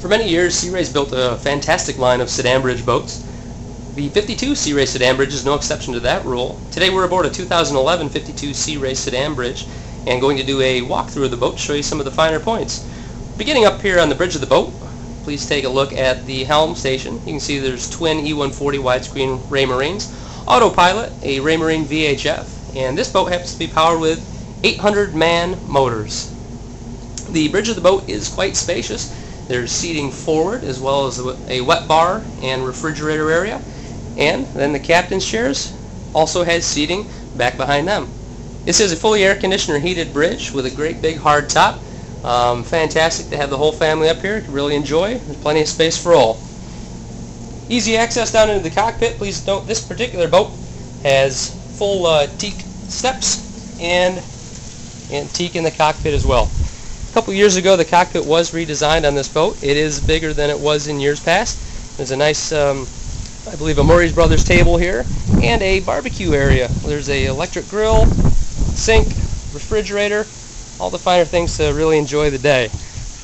For many years, Sea Ray's built a fantastic line of sedan bridge boats. The 52 Sea Ray sedan bridge is no exception to that rule. Today we're aboard a 2011 52 Sea Ray sedan bridge and going to do a walkthrough of the boat to show you some of the finer points. Beginning up here on the bridge of the boat, please take a look at the helm station. You can see there's twin E140 widescreen Raymarines, autopilot, a Raymarine VHF, and this boat happens to be powered with 800 MAN motors. The bridge of the boat is quite spacious there's seating forward as well as a wet bar and refrigerator area. And then the captain's chairs also has seating back behind them. This is a fully air conditioner heated bridge with a great big hard top. Um, fantastic to have the whole family up here. Really enjoy. There's plenty of space for all. Easy access down into the cockpit. Please note this particular boat has full uh, teak steps and, and teak in the cockpit as well. Couple years ago, the cockpit was redesigned on this boat. It is bigger than it was in years past. There's a nice, um, I believe, a Murray's Brothers table here, and a barbecue area. There's a electric grill, sink, refrigerator, all the finer things to really enjoy the day.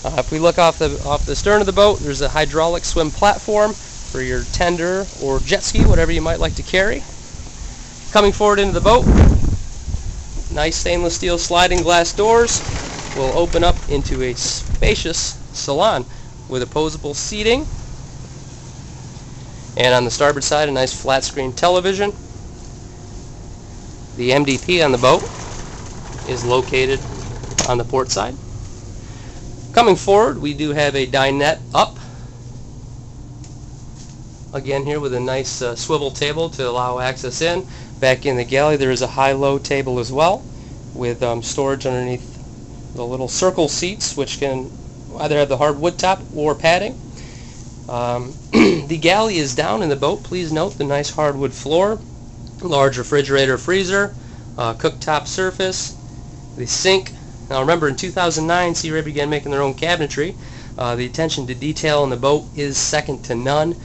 Uh, if we look off the off the stern of the boat, there's a hydraulic swim platform for your tender or jet ski, whatever you might like to carry. Coming forward into the boat, nice stainless steel sliding glass doors, will open up into a spacious salon with opposable seating and on the starboard side a nice flat screen television. The MDP on the boat is located on the port side. Coming forward we do have a dinette up again here with a nice uh, swivel table to allow access in. Back in the galley there is a high-low table as well with um, storage underneath the little circle seats, which can either have the hardwood top or padding. Um, the galley is down in the boat. Please note the nice hardwood floor, large refrigerator freezer, uh, cooktop surface, the sink. Now remember, in 2009, Sea Ray began making their own cabinetry. Uh, the attention to detail in the boat is second to none.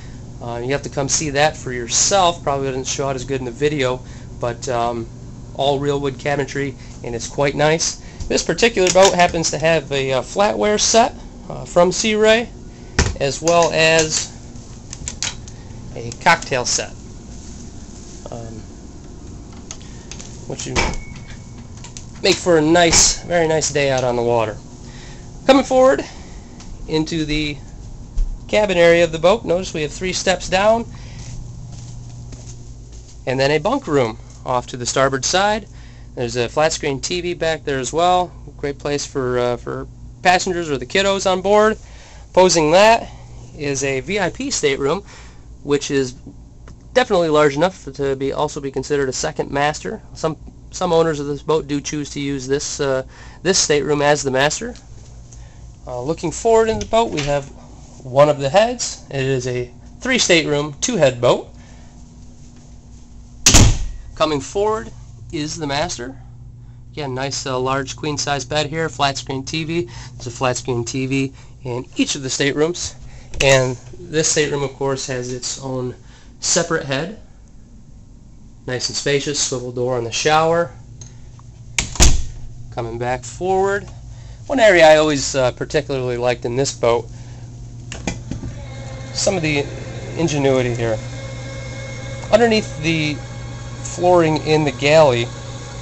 Uh, you have to come see that for yourself. Probably didn't show out as good in the video, but um, all real wood cabinetry, and it's quite nice. This particular boat happens to have a uh, flatware set uh, from Sea Ray as well as a cocktail set um, which you make for a nice, very nice day out on the water. Coming forward into the cabin area of the boat, notice we have three steps down and then a bunk room off to the starboard side there's a flat screen TV back there as well. Great place for, uh, for passengers or the kiddos on board. Opposing that is a VIP stateroom, which is definitely large enough to be also be considered a second master. Some some owners of this boat do choose to use this uh, this stateroom as the master. Uh, looking forward in the boat, we have one of the heads. It is a three stateroom, two head boat. Coming forward is the master. Again, nice uh, large queen size bed here, flat screen TV. There's a flat screen TV in each of the staterooms. And this stateroom, of course, has its own separate head. Nice and spacious, swivel door on the shower. Coming back forward. One area I always uh, particularly liked in this boat, some of the ingenuity here. Underneath the flooring in the galley.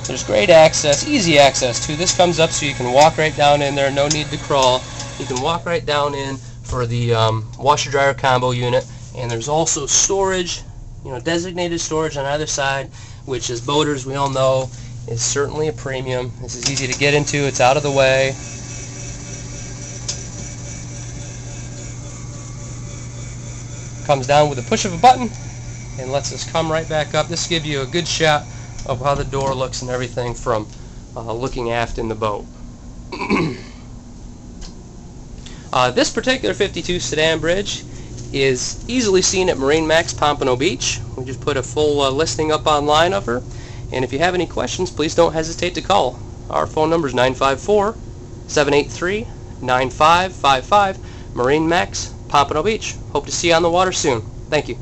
There's great access, easy access to. This comes up so you can walk right down in there, no need to crawl. You can walk right down in for the um, washer dryer combo unit and there's also storage, you know, designated storage on either side, which as boaters we all know is certainly a premium. This is easy to get into, it's out of the way. Comes down with a push of a button and lets us come right back up. This gives you a good shot of how the door looks and everything from uh, looking aft in the boat. uh, this particular 52 sedan bridge is easily seen at MarineMax Pompano Beach. We just put a full uh, listing up online of her. And if you have any questions, please don't hesitate to call. Our phone number is 954-783-9555. MarineMax, Pompano Beach. Hope to see you on the water soon. Thank you.